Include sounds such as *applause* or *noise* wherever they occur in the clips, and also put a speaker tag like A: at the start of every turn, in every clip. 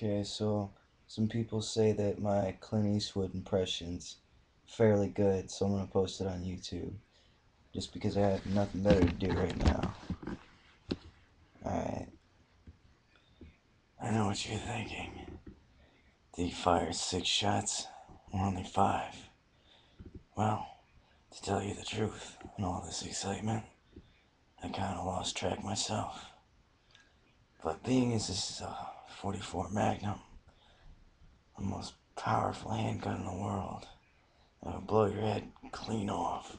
A: Okay, so some people say that my Clint Eastwood impression's fairly good, so I'm gonna post it on YouTube. Just because I have nothing better to do right now. Alright. I know what you're thinking. Did he fire six shots or only five? Well, to tell you the truth, in all this excitement, I kinda lost track myself. But being as this is a 44 Magnum, the most powerful handgun in the world, will blow your head clean off,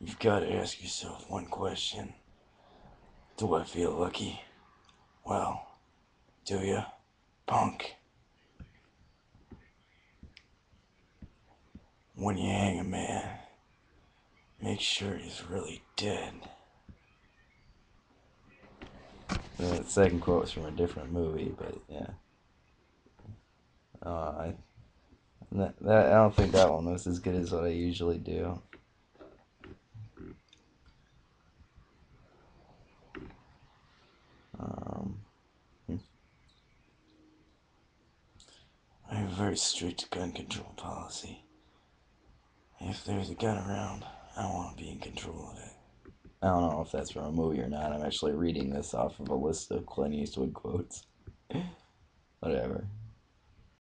A: you've got to ask yourself one question. Do I feel lucky? Well, do you, punk? When you hang a man, make sure he's really dead. The second quote was from a different movie, but yeah. Uh, I that, that I don't think that one was as good as what I usually do. Um. I have a very strict gun control policy. If there's a gun around, I want to be in control of it. I don't know if that's from a movie or not. I'm actually reading this off of a list of Clint Eastwood quotes. *laughs* Whatever.